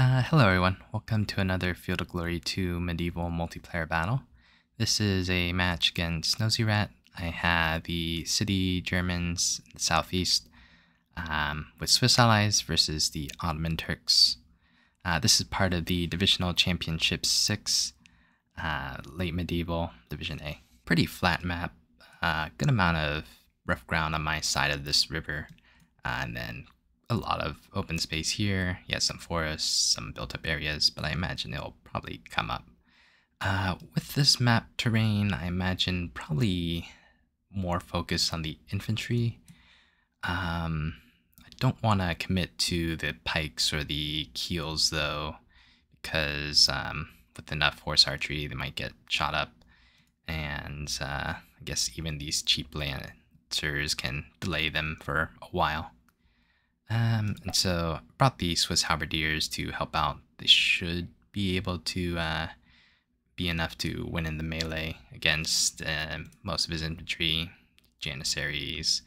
Uh, hello everyone, welcome to another Field of Glory 2 medieval multiplayer battle. This is a match against Nosy Rat. I have the City Germans in the southeast um, with Swiss allies versus the Ottoman Turks. Uh, this is part of the Divisional Championship 6, uh, late medieval Division A. Pretty flat map, uh, good amount of rough ground on my side of this river, uh, and then a lot of open space here. Yes, some forests, some built up areas, but I imagine it'll probably come up. Uh, with this map terrain, I imagine probably more focus on the infantry. Um, I don't want to commit to the pikes or the keels though, because um, with enough horse archery, they might get shot up. And uh, I guess even these cheap lancers can delay them for a while. Um, and so brought the Swiss Halberdiers to help out. They should be able to uh, be enough to win in the melee against uh, most of his infantry, Janissaries,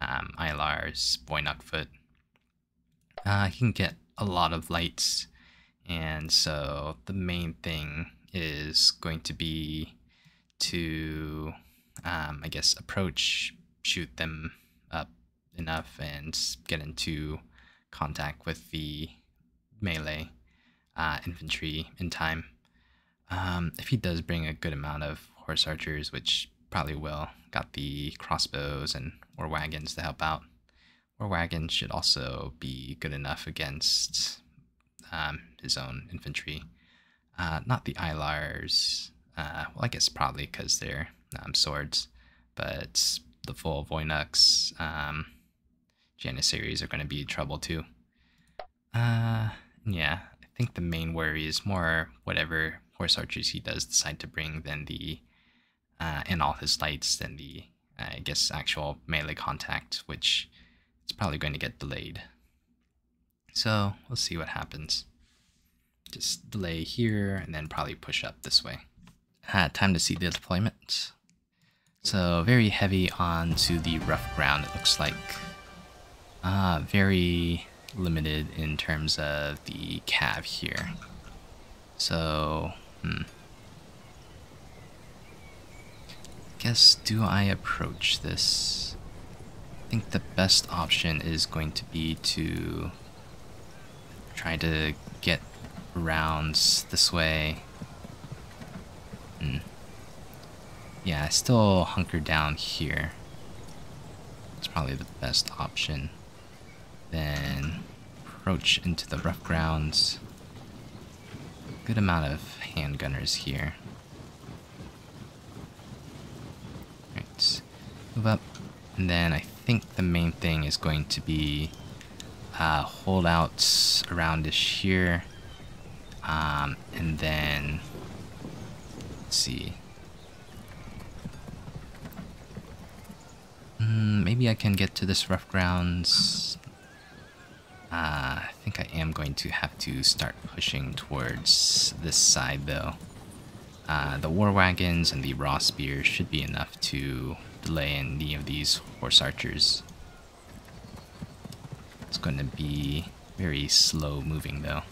um, Eilars, Voynuk foot. Uh, he can get a lot of lights, and so the main thing is going to be to, um, I guess, approach, shoot them up enough and get into contact with the melee uh, infantry in time. Um, if he does bring a good amount of horse archers, which probably will, got the crossbows and war wagons to help out. War wagons should also be good enough against um, his own infantry. Uh, not the Ilars, Uh, well, I guess probably because they're um, swords, but the full Voynuks um, Janissaries are going to be trouble too. Uh, yeah, I think the main worry is more whatever horse archers he does decide to bring than the, uh, and all his lights than the, uh, I guess, actual melee contact, which is probably going to get delayed. So we'll see what happens. Just delay here and then probably push up this way. Uh, time to see the deployment. So very heavy onto the rough ground it looks like. Uh, very limited in terms of the cav here. So, hmm. Guess, do I approach this? I think the best option is going to be to try to get around this way. Hmm. Yeah, I still hunker down here. It's probably the best option. Then approach into the rough grounds. Good amount of handgunners here. Right, move up. And then I think the main thing is going to be uh, holdouts around ish here. Um, and then, let's see. Mm, maybe I can get to this rough grounds. Uh, I think I am going to have to start pushing towards this side though. Uh, the war wagons and the raw spears should be enough to delay any of these horse archers. It's going to be very slow moving though.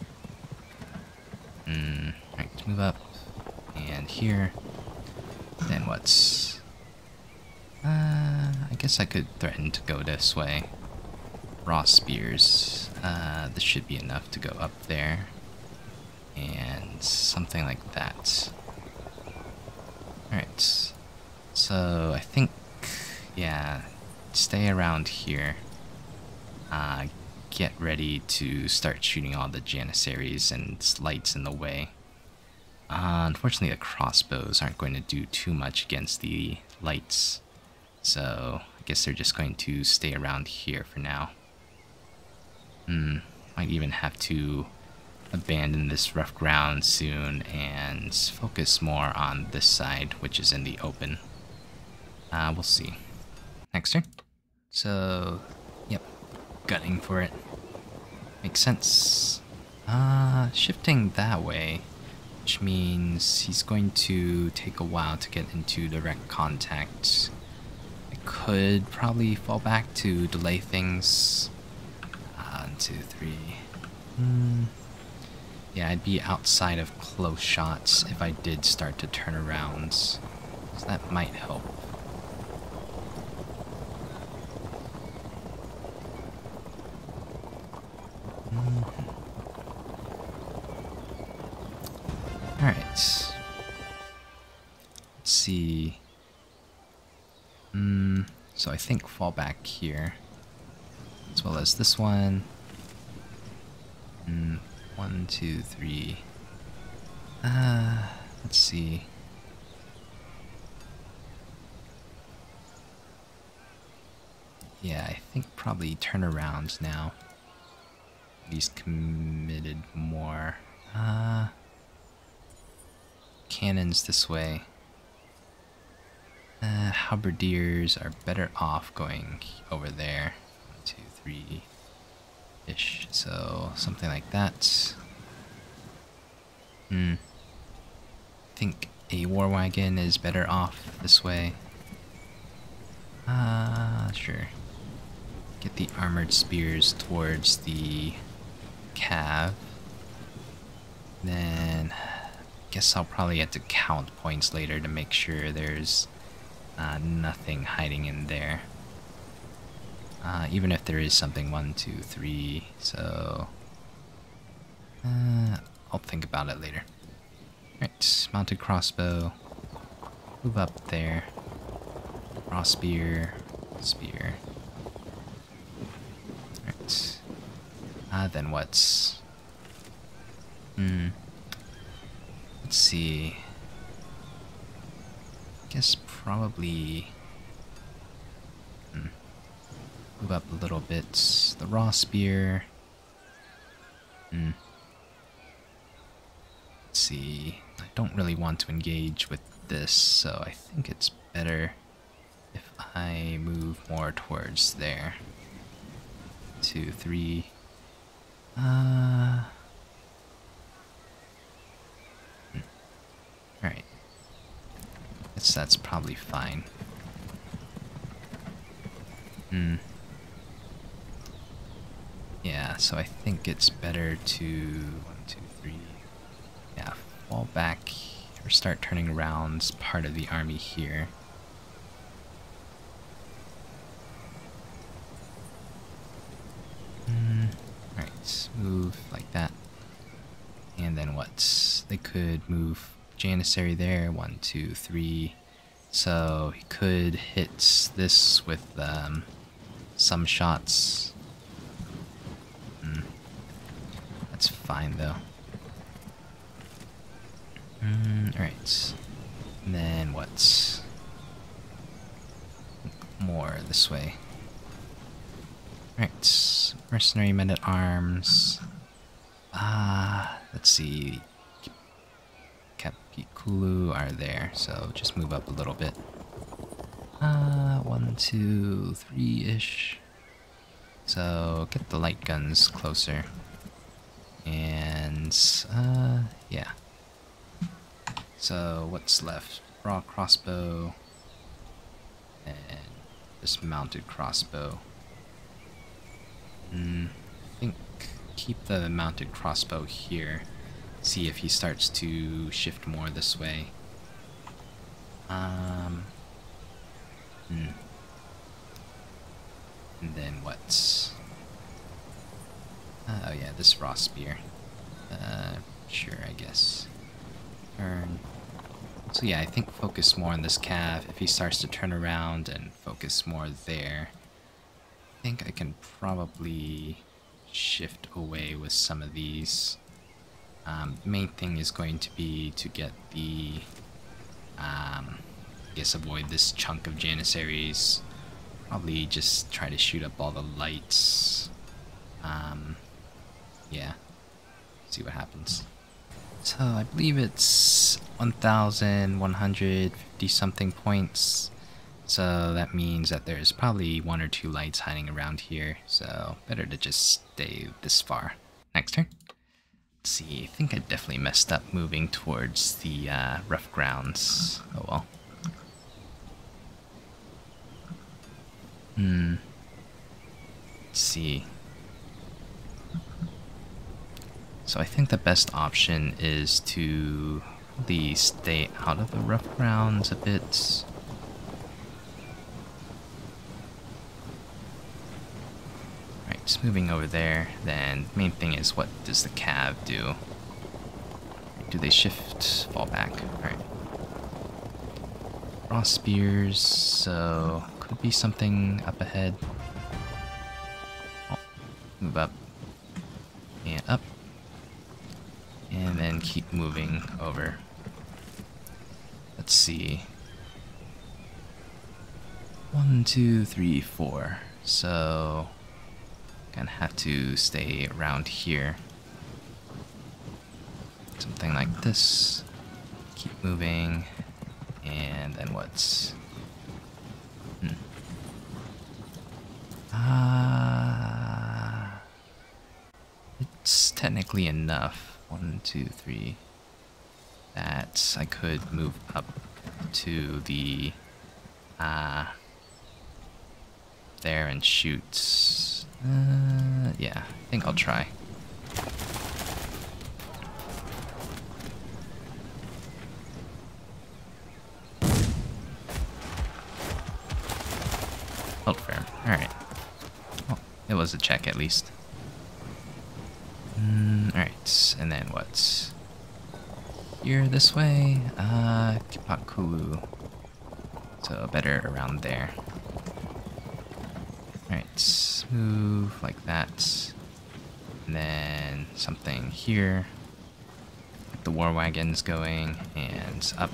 Mm, right, move up. And here. Then what's... Uh, I guess I could threaten to go this way. Raw spears. Uh, this should be enough to go up there. And something like that. Alright. So I think, yeah, stay around here. Uh, get ready to start shooting all the Janissaries and lights in the way. Uh, unfortunately, the crossbows aren't going to do too much against the lights. So I guess they're just going to stay around here for now. Hmm, might even have to abandon this rough ground soon and focus more on this side, which is in the open. Uh, we'll see. Next turn. So, yep, gutting for it. Makes sense. Uh, shifting that way, which means he's going to take a while to get into direct contact. I could probably fall back to delay things two, three. Hmm. Yeah, I'd be outside of close shots if I did start to turn around. So that might help. Mm-hmm. Alright. Let's see. Mm, so I think fall back here. As well as this one. Mm, one, two, three. Uh, let's see. Yeah, I think probably turn around now. He's committed more. Uh, cannons this way. Uh, halberdiers are better off going over there. One, two, three ish. So something like that. Hmm. I think a war wagon is better off this way. Ah, uh, sure. Get the armored spears towards the cav. Then, guess I'll probably have to count points later to make sure there's uh, nothing hiding in there. Uh, even if there is something, one, two, three, so... Uh, I'll think about it later. Right, mounted crossbow. Move up there. Raw spear. Spear. Right. Ah, uh, then what's... Hmm. Let's see. I guess probably... Hmm. Move up a little bit. The raw spear. Hmm. Let's see. I don't really want to engage with this, so I think it's better if I move more towards there. Two, three. Uh. Hmm. Alright. Guess that's probably fine. Hmm. So I think it's better to... One, two, three... Yeah, fall back or start turning around part of the army here. Mm, right, move like that. And then what? They could move Janissary there. One, two, three. So he could hit this with um, some shots. Mm. That's fine though. Mm, Alright. Then what? More this way. Alright. Mercenary men at arms. Ah, uh, let's see. Kapikulu are there, so just move up a little bit. Uh, one, two, three-ish. So get the light guns closer. And, uh, yeah. So what's left? Raw crossbow. And this mounted crossbow. Mm, I think keep the mounted crossbow here. See if he starts to shift more this way. Um, hmm. And then what's... Oh yeah, this raw spear. Uh, sure, I guess. Turn. So yeah, I think focus more on this calf. If he starts to turn around and focus more there, I think I can probably shift away with some of these. Um, main thing is going to be to get the, um, I guess avoid this chunk of Janissaries. Probably just try to shoot up all the lights. Um, yeah, see what happens. So I believe it's 1,150 something points. So that means that there's probably one or two lights hiding around here. So better to just stay this far. Next turn. Let's see, I think I definitely messed up moving towards the uh, rough grounds. Oh well. Hmm. Let's see. So I think the best option is to really stay out of the rough grounds a bit. Right, moving over there, then main thing is what does the cav do? Do they shift, fall back? Alright. Cross spears, so could be something up ahead. Oh, move up. And up. And then keep moving over. Let's see. One, two, three, four. So, gonna have to stay around here. Something like this. Keep moving. And then what's... Hmm. Ah... Uh, it's technically enough. One, two, three that I could move up to the uh, there and shoot. Uh, yeah, I think I'll try. Hold fair. Alright. Well, it was a check at least. And then what's here this way. Uh, Kapikulu. So better around there. Alright, move like that. And then something here. Get the war wagons going and up.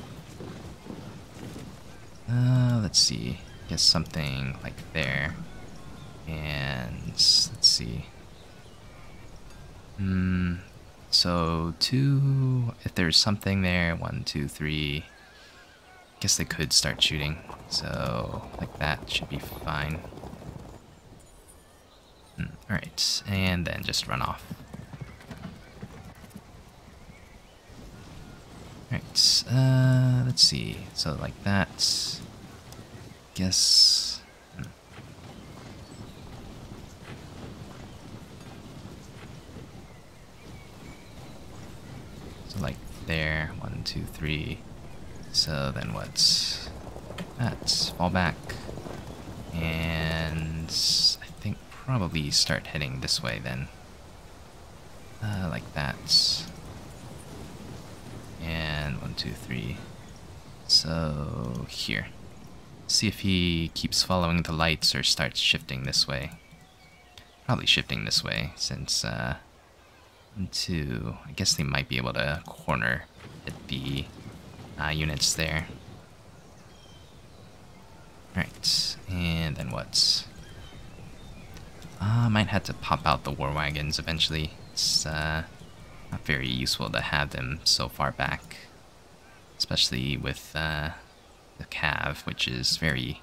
Uh, let's see. Guess something like there. And let's see. Hmm, so two, if there's something there, one, two, three. I guess they could start shooting. So like that should be fine. Hmm, Alright, and then just run off. Alright, uh, let's see. So like that. Guess like there. One, two, three. So then what's that? Fall back. And I think probably start heading this way then. Uh, like that. And one, two, three. So here. See if he keeps following the lights or starts shifting this way. Probably shifting this way since uh, into... I guess they might be able to corner hit the uh, units there. Alright, and then what? I uh, might have to pop out the war wagons eventually. It's uh, not very useful to have them so far back. Especially with uh, the cav, which is very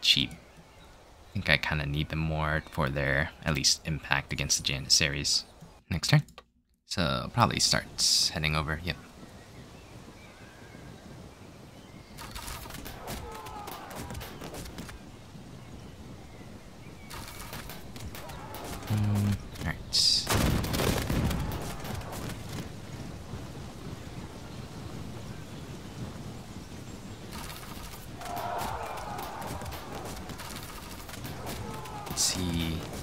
cheap. I think I kind of need them more for their, at least, impact against the Janissaries. Next turn. So probably start heading over, yep. Mm, Alright. See.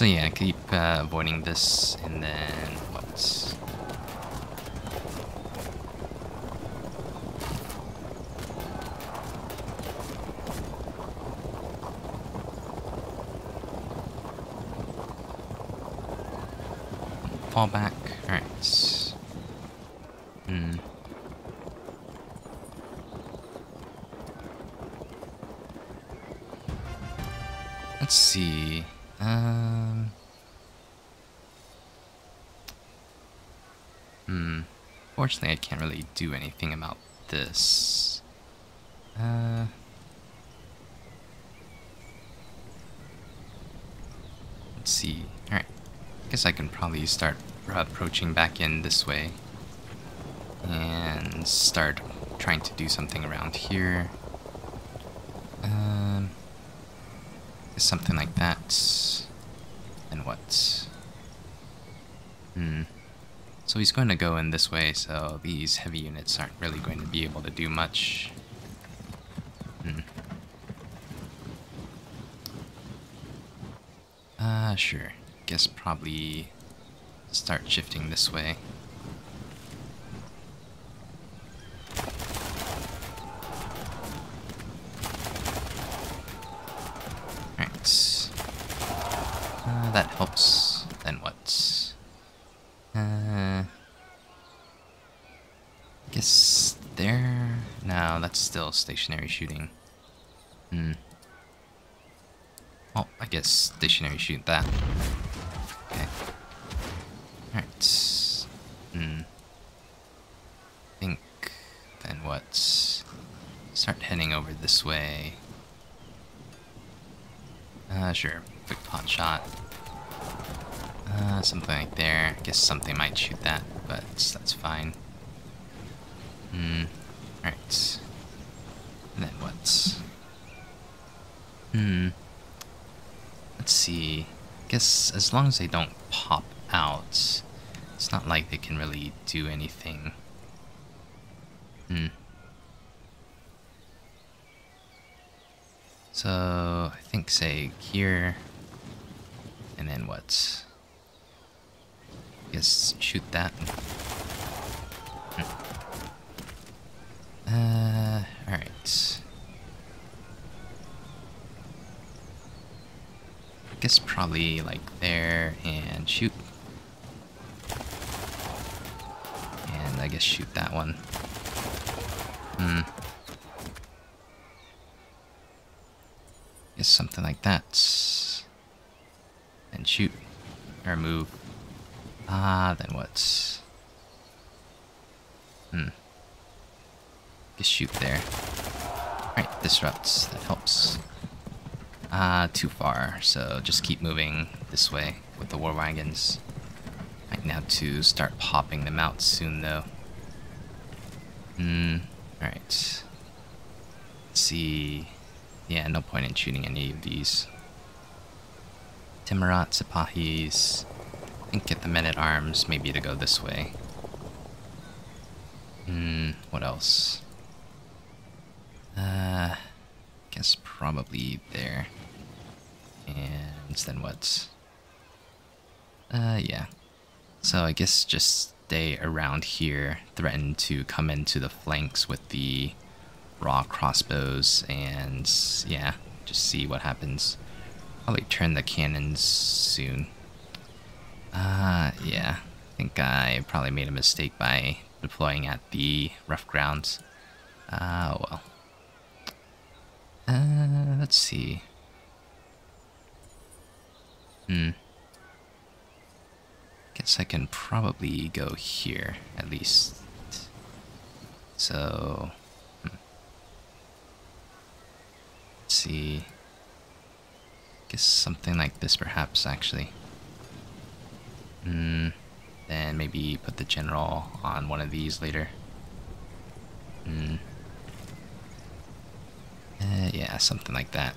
So yeah, keep uh, avoiding this, and then what? Fall back. Fortunately, I can't really do anything about this. Uh. Let's see. Alright. I guess I can probably start approaching back in this way. And start trying to do something around here. Um, something like that. And what? Hmm. So he's going to go in this way, so these heavy units aren't really going to be able to do much. Hmm. Uh, sure. Guess probably start shifting this way. Right. Uh, that helps. Then what? Uh, guess there? No, that's still stationary shooting. Hmm. Oh, I guess stationary shoot that. Okay. Alright. Hmm. Think then what? Start heading over this way. Uh, sure. Quick pot shot. Uh, something like there. I guess something might shoot that, but that's fine. Hmm. Alright. And then what? Hmm. Let's see. I Guess as long as they don't pop out, it's not like they can really do anything. Hmm. So, I think, say, here, and then what? I guess shoot that. Hmm. Uh, alright. I guess probably like there and shoot. And I guess shoot that one. Hmm. Guess something like that. And shoot. Or move. Ah, then what? Hmm. Guess shoot there. Right, disrupts. That helps. Ah, uh, too far, so just keep moving this way with the war wagons. Might have to start popping them out soon, though. Hmm, alright. Let's see... Yeah, no point in shooting any of these. Timariot, Sipahis... I think get the men-at-arms maybe to go this way. Hmm, what else? Uh, guess probably there. And then what? Uh, yeah. So I guess just stay around here, threaten to come into the flanks with the raw crossbows, and yeah, just see what happens. Probably turn the cannons soon. Uh, yeah. I think I probably made a mistake by deploying at the rough grounds. Uh, well. Uh, let's see. Hmm. Guess I can probably go here, at least. So... Hmm. Let's see... Guess something like this perhaps, actually. Hmm. Then maybe put the general on one of these later. Hmm. Uh, yeah, something like that.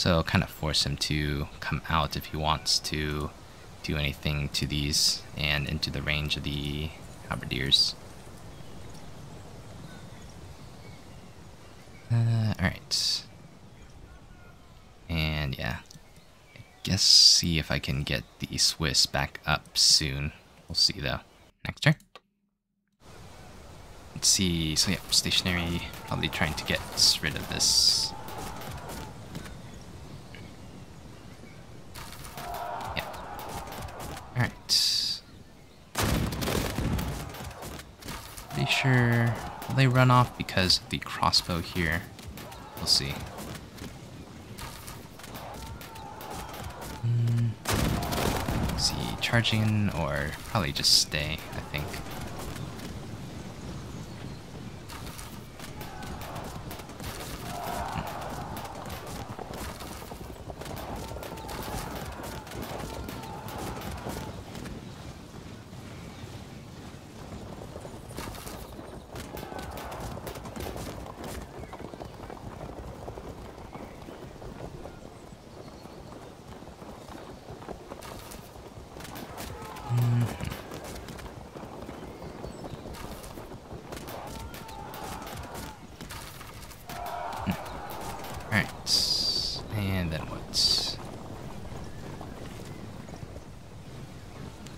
So kind of force him to come out if he wants to do anything to these and into the range of the halberdiers. Uh, Alright. And yeah. I guess see if I can get the Swiss back up soon. We'll see though. Next turn. Let's see. So yeah, stationary. Probably trying to get rid of this Alright. Pretty sure they run off because of the crossbow here. We'll see. Mm. See, charging or probably just stay, I think.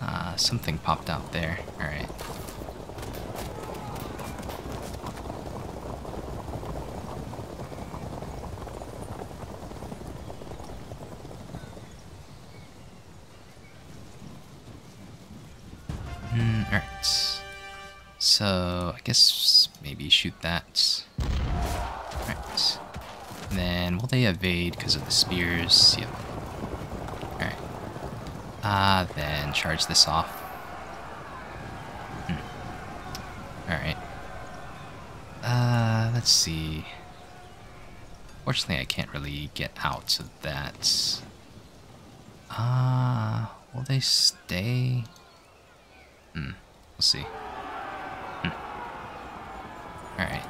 Uh, something popped out there. Alright. Mm, Alright. So, I guess maybe shoot that. Alright. Then, will they evade because of the spears? Yep. Alright. Ah, uh, then charge this off. Hmm. Alright. Uh, let's see. Fortunately, I can't really get out of that. Ah, uh, will they stay? Hmm, we'll see. Hmm. Alright.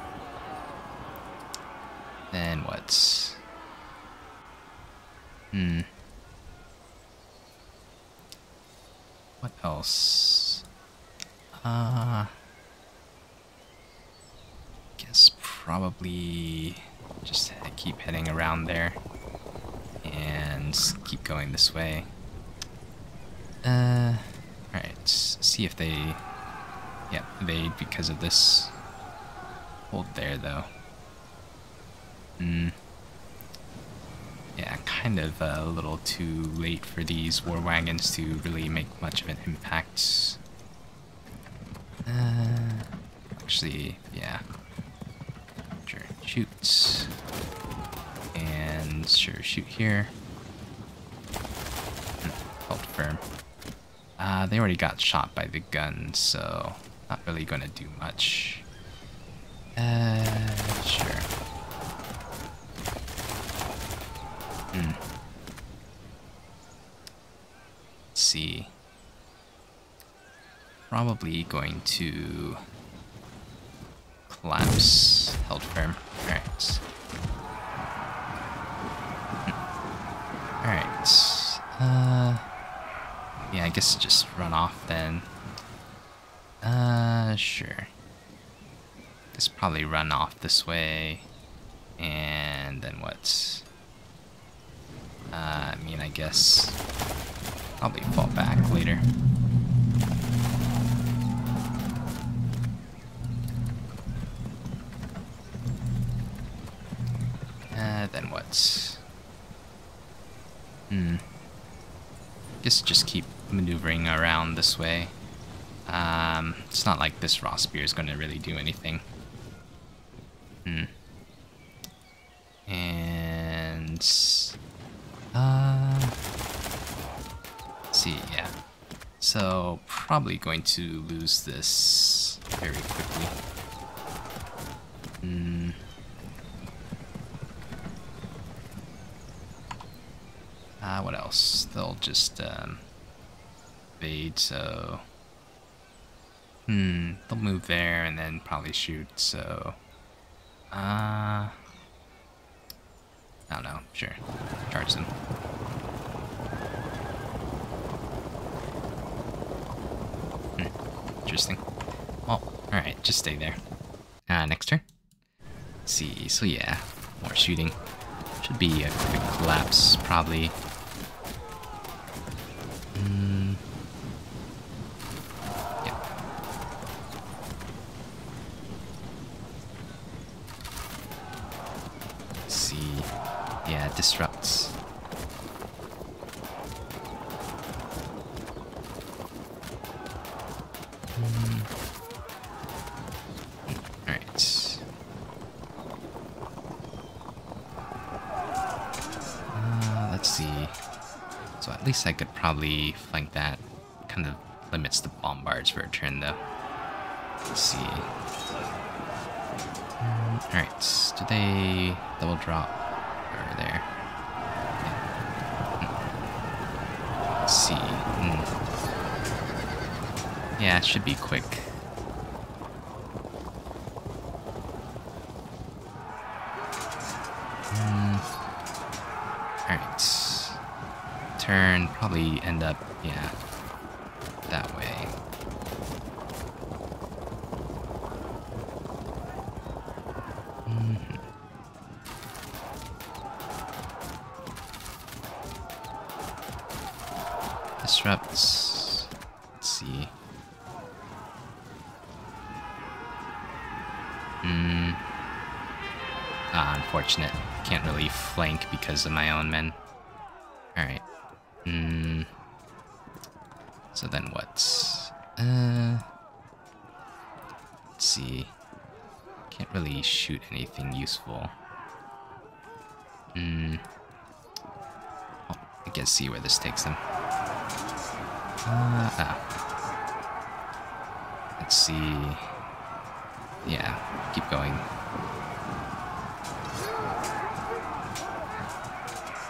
Then what? Hmm. What else? Uh... Guess probably just keep heading around there and keep going this way. Uh... Alright, see if they... Yep, evade because of this. Hold there, though. Hmm. Yeah, kind of a little too late for these war wagons to really make much of an impact. Uh, actually, yeah. Sure, shoot. And sure, shoot here. Hmm, hold firm. Uh, they already got shot by the gun, so not really gonna do much. Uh, sure. Hmm. Let's see. Probably going to collapse. Held firm. Alright. Hmm. Alright. Uh yeah, I guess just run off then. Uh, sure. Just probably run off this way. And then what? Uh, I mean, I guess probably fall back later. Uh, then what? Hmm. Guess just keep maneuvering around this way. Um, it's not like this raw spear is going to really do anything. Hmm. And... Uh... see, yeah. So, probably going to lose this very quickly. Hmm. Uh, what else? They'll just, um, so... Hmm, they'll move there and then probably shoot, so... Uh... I don't know, sure. Charge them. Hmm, interesting. Well, alright, just stay there. Uh, next turn. Let's see, so yeah, more shooting. Should be a quick collapse, probably. disrupts. Turn though. Let's see. Mm, Alright, do they double drop over there? Let's see. Mm. Yeah, it should be quick. Mm. Alright. Turn, probably end up, yeah, of my own men. Alright. Hmm. So then what? Uh. Let's see. Can't really shoot anything useful. Hmm. Oh, I guess see where this takes them. Uh, ah. Let's see. Yeah, keep going.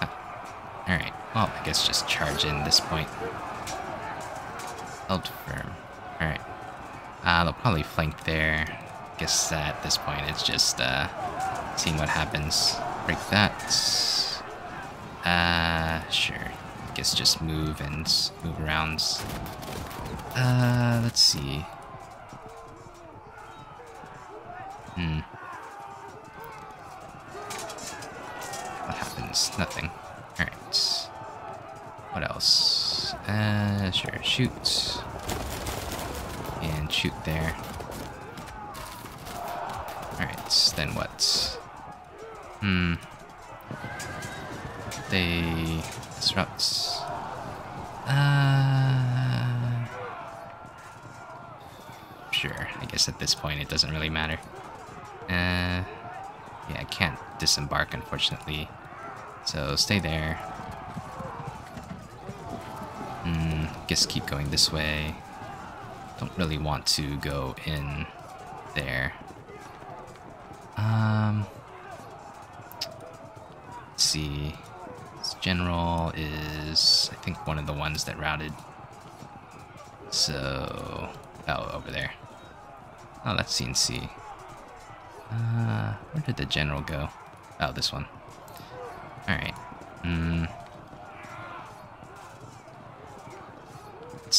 Ah. Alright, well, I guess just charge in this point. Held firm. Alright. Uh, they'll probably flank there. Guess at this point it's just uh, seeing what happens. Break that. Uh, sure. Guess just move and move around. Uh, let's see. Hmm. What happens? Nothing. What else? Uh, sure. Shoot. And shoot there. Alright, then what? Hmm. They disrupt. Uh. Sure, I guess at this point it doesn't really matter. Uh. Yeah, I can't disembark, unfortunately. So stay there. Hmm, guess keep going this way. Don't really want to go in there. Um, let's see. This general is, I think, one of the ones that routed. So, oh, over there. Oh, that's CNC. Uh, where did the general go? Oh, this one. Alright. Hmm.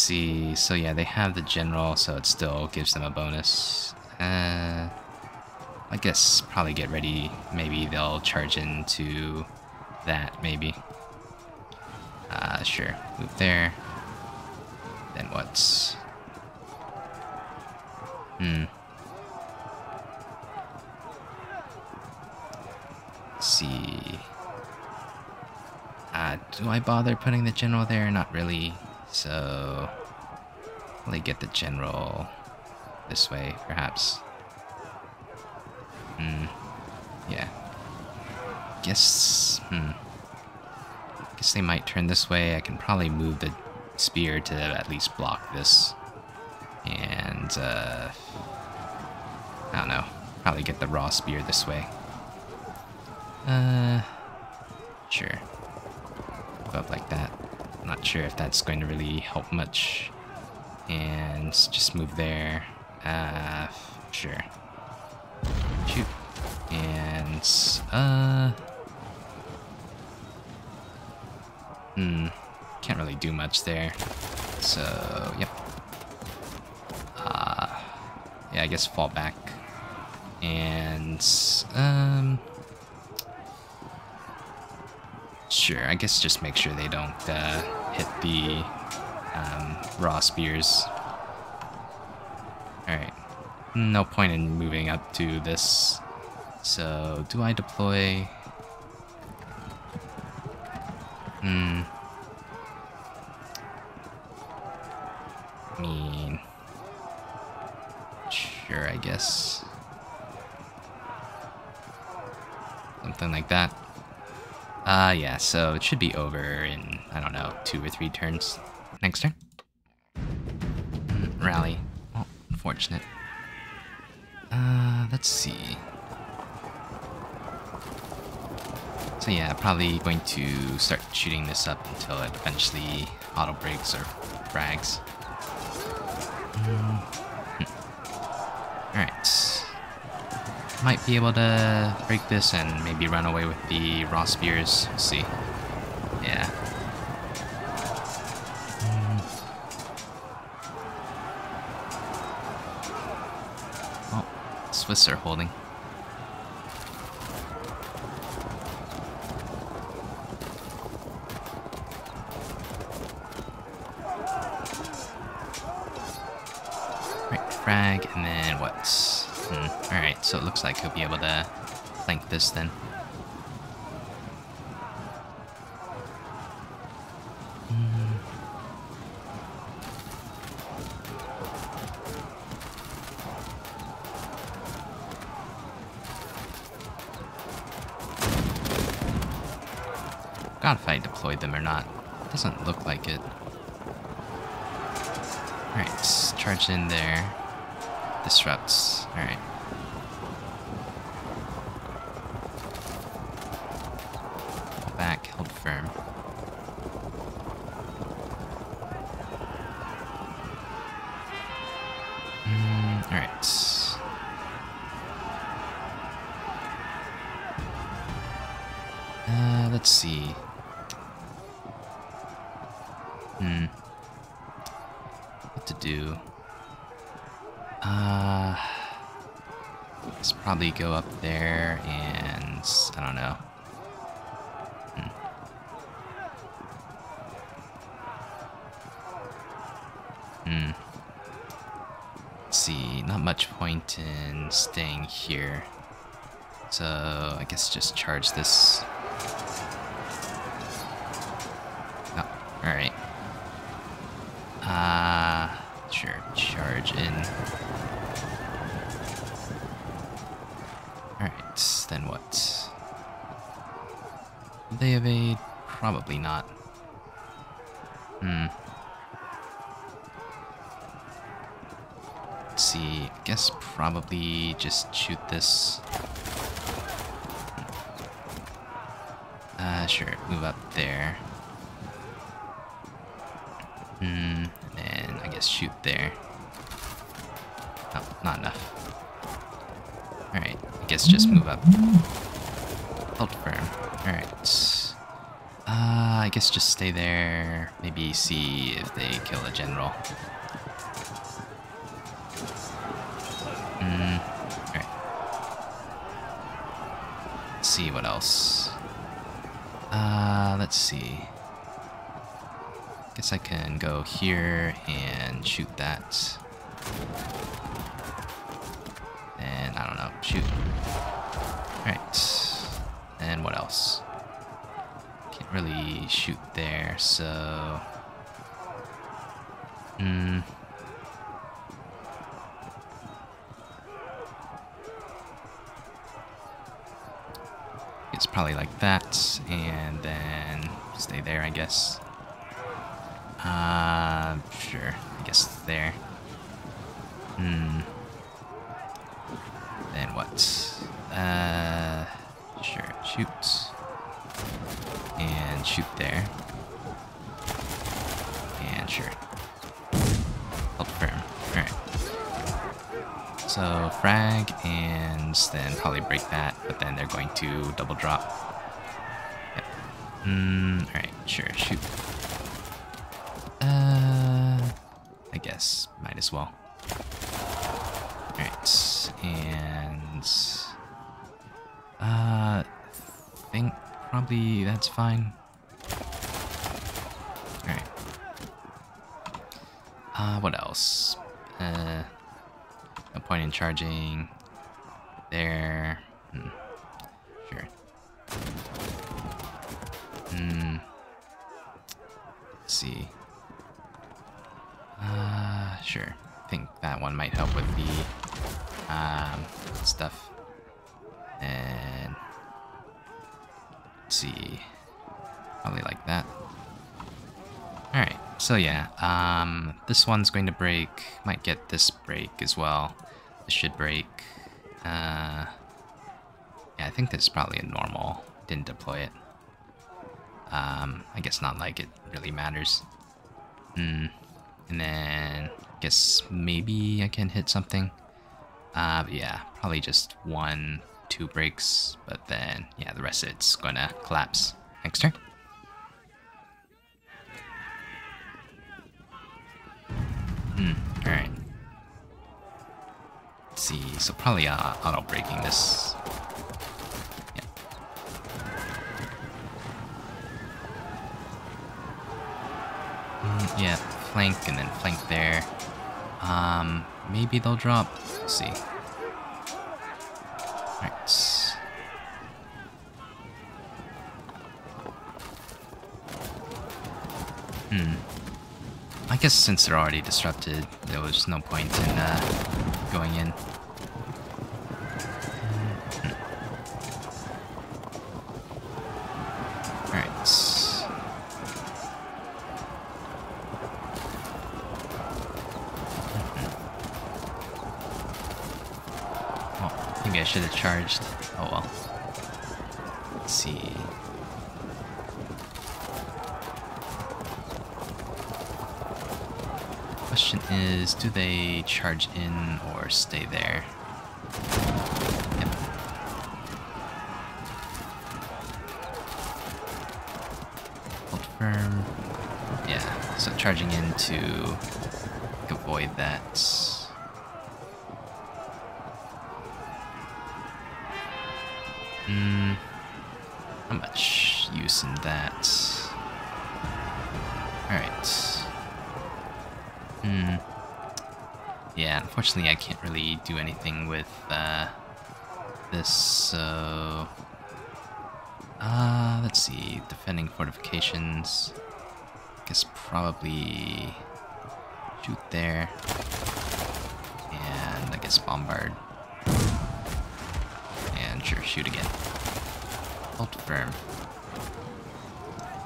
See. So yeah, they have the general, so it still gives them a bonus. Uh, I guess probably get ready. Maybe they'll charge into that, maybe. Uh, sure. Move there. Then what's... Hmm. Let's see. Uh, do I bother putting the general there? Not really. So... Let me get the general this way, perhaps. Hmm. Yeah. Guess. Hmm. Guess they might turn this way. I can probably move the spear to at least block this. And, uh. I don't know. Probably get the raw spear this way. Uh. Sure. Go up like that. Not sure if that's going to really help much. And just move there. Uh. Sure. Shoot. And, uh... Hmm. Can't really do much there. So, yep. Uh, yeah, I guess fall back. And, um... Sure, I guess just make sure they don't uh, hit the um, raw spears. Alright. No point in moving up to this. So, do I deploy? Hmm. I mean... Sure, I guess. Something like that. Ah, uh, yeah, so it should be over in, I don't know, two or three turns. Next turn. Mm, rally. Oh, unfortunate. Uh, let's see. So yeah, probably going to start shooting this up until it eventually auto breaks or frags. Mm. Hmm. Alright. Might be able to break this and maybe run away with the raw spears. We'll see. Yeah. Hmm. Oh, Swiss are holding. Right, frag, and then what? Hmm. Alright, so it looks like he'll be able to flank this then. Forgot if I deployed them or not. Doesn't look like it. Alright, charge in there. Disrupts. Alright. Back, probably go up there and I don't know. Hmm. Hmm. See, not much point in staying here. So I guess just charge this. Oh, alright. Ah, uh, sure, charge in. Alright, then what? They evade? Probably not. Hmm. Let's see, I guess probably just shoot this. Uh, sure, move up there. Hmm, and I guess shoot there. Oh, not enough. Guess just move up. Hold firm. Alright. Uh, I guess just stay there. Maybe see if they kill a general. Hmm, alright. Let's see what else. Uh, let's see. Guess I can go here and shoot that. And I don't know, shoot. Alright. And what else? Can't really shoot there, so... Hmm. It's probably like that, and then stay there, I guess. Uh, sure. I guess there. Hmm. Then what? Uh, sure. Shoot. And shoot there. And sure. Hold firm. Alright. So frag and then probably break that, but then they're going to double drop. Yep. Hmm, alright, sure, shoot. Uh, I guess might as well. Alright, and uh, that's fine. Alright. Uh, what else? Uh, no point in charging there. Hmm. Sure. Hmm. Let's see. Uh, sure. I think that one might help with the um, stuff. And let's see. Probably like that. Alright, so yeah, um, this one's going to break. Might get this break as well. This should break. Uh, yeah, I think this is probably a normal. Didn't deploy it. Um, I guess not like it really matters. Hmm. And then, I guess maybe I can hit something. Uh, yeah, probably just one, two breaks. But then, yeah, the rest of it's gonna collapse. Next turn. Hmm, alright. Let's see, so probably uh, auto-breaking this. Yeah. Mm, yeah, flank and then flank there. Um, maybe they'll drop. See. Alright. Hmm. I guess since they're already disrupted, there was no point in uh, going in. Maybe I should have charged. Oh well. Let's see. Question is, do they charge in or stay there? Yep. Hold firm. Yeah, so charging in to avoid that. Hmm. Not much use in that. Alright. Hmm. Yeah, unfortunately I can't really do anything with uh, this, so... Uh, let's see, defending fortifications. I guess probably shoot there. And I guess bombard sure, shoot again. Hold firm.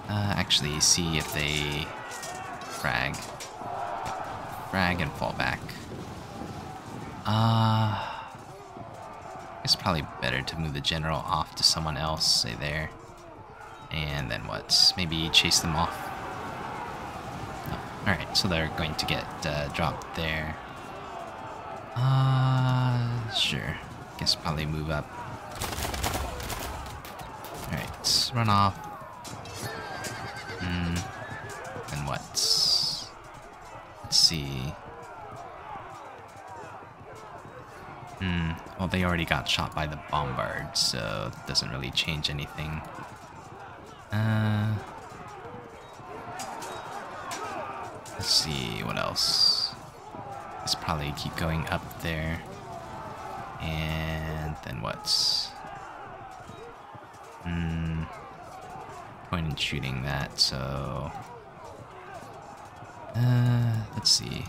Uh, actually, see if they frag. Frag and fall back. Uh, it's probably better to move the general off to someone else, say there. And then what? Maybe chase them off? Oh, Alright, so they're going to get uh, dropped there. Uh, sure. Guess probably move up Alright, run off. Hmm. And what? Let's see. Hmm. Well, they already got shot by the bombard, so it doesn't really change anything. Uh. Let's see, what else? Let's probably keep going up there. And then what's... Point in shooting that, so... Uh, let's see.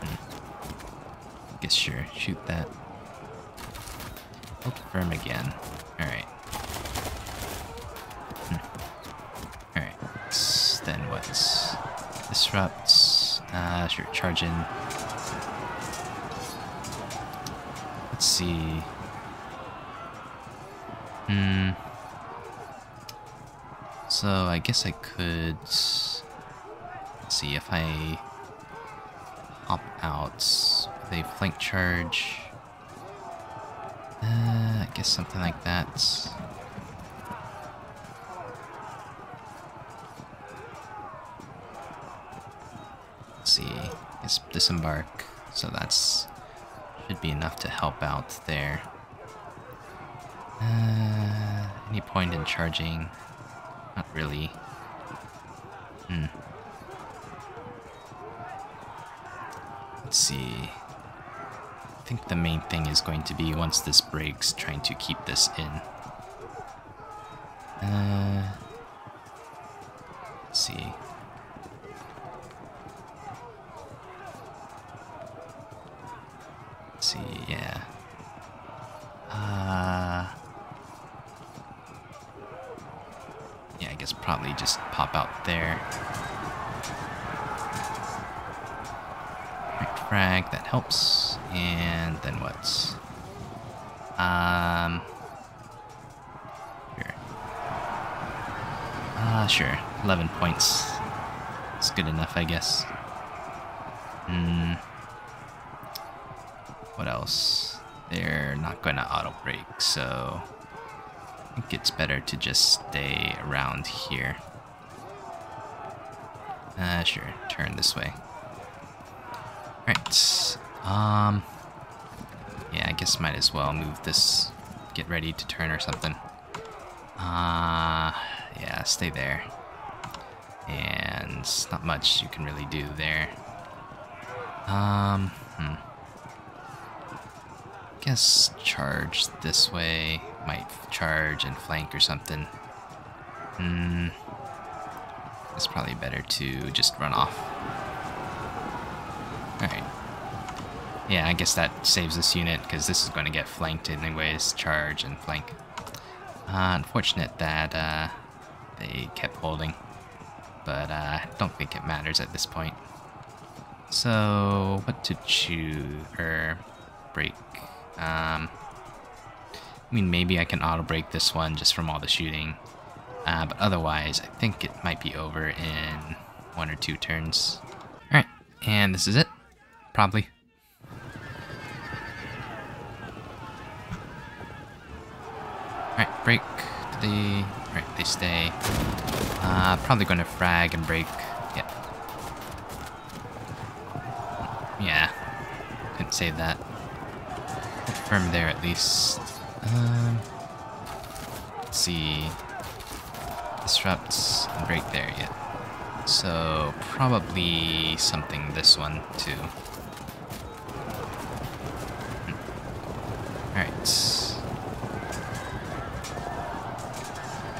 Hmm. Guess sure, shoot that. Hold firm again. Alright. Hmm. Alright. Then what's... Disrupts. Uh, sure, charge in. Let's see. Hmm. So I guess I could see if I hop out with a flank charge. Uh, I guess something like that. Let's see, it's disembark, so that's should be enough to help out there. Uh, any point in charging? Not really. Hmm. Let's see. I think the main thing is going to be once this breaks, trying to keep this in. Uh, let's see. Let's see, yeah. Uh, yeah, I guess probably just pop out there. Right, frag, that helps. And then what? Um, sure. Uh, sure. 11 points. I guess. Hmm. What else? They're not going to auto break, so I think it's better to just stay around here. Uh, sure, turn this way. Right, um, yeah, I guess might as well move this, get ready to turn or something. Uh, yeah, stay there. And. Not much you can really do there. Um, hmm. Guess charge this way. Might charge and flank or something. Hmm. It's probably better to just run off. Alright. Yeah, I guess that saves this unit, because this is going to get flanked anyways. Charge and flank. Uh, unfortunate that uh, they kept holding. But uh, I don't think it matters at this point. So, what to choose? Or break? Um, I mean, maybe I can auto break this one just from all the shooting. Uh, but otherwise, I think it might be over in one or two turns. Alright, and this is it. Probably. Alright, break. They... They stay. Uh, probably going to frag and break. Yep. Yeah. Couldn't save that. Confirm there at least. Um, let's see. Disrupts and break there yet. So probably something this one too. Hmm. Alright.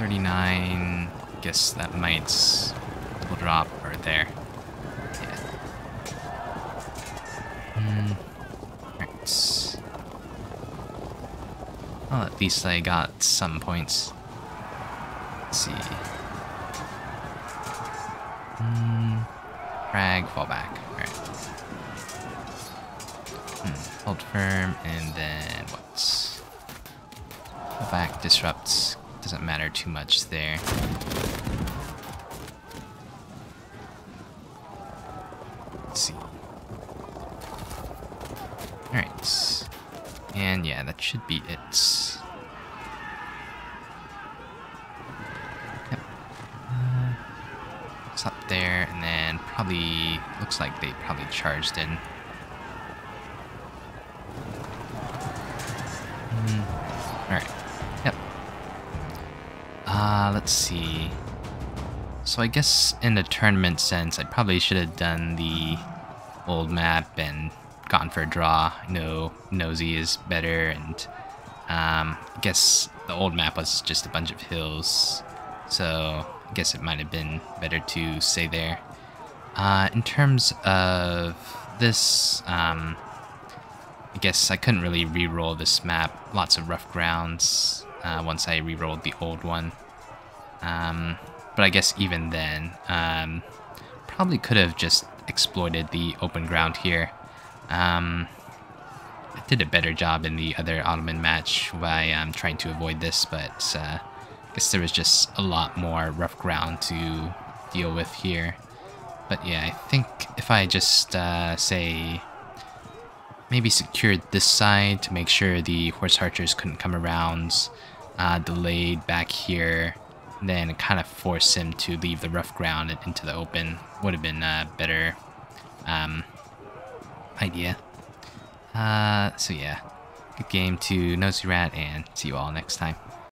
39. Guess that might double drop right there. Yeah. Alright. Well, at least I got some points. Let's see. Hmm. Frag, fall back. Alright. Hmm. Hold firm, and then what? Fall back, disrupts. Doesn't matter too much there. Let's see. Alright. And yeah, that should be it. it's up there, and then probably looks like they probably charged in. Mm. All right. Yep. Uh, let's see. So I guess in the tournament sense, I probably should have done the old map and gone for a draw. Know Nosy is better, and um, I guess the old map was just a bunch of hills. So I guess it might have been better to stay there. Uh, in terms of this, um, I guess I couldn't really re-roll this map. Lots of rough grounds uh, once I re-rolled the old one. Um, but I guess even then, um, probably could have just exploited the open ground here. Um, I did a better job in the other Ottoman match by um, trying to avoid this, but uh, guess there was just a lot more rough ground to deal with here. But yeah, I think if I just uh, say maybe secured this side to make sure the horse archers couldn't come around, uh, delayed back here, then kind of force him to leave the rough ground into the open would have been a better um, idea. Uh, so yeah, good game to Nosy Rat and see you all next time.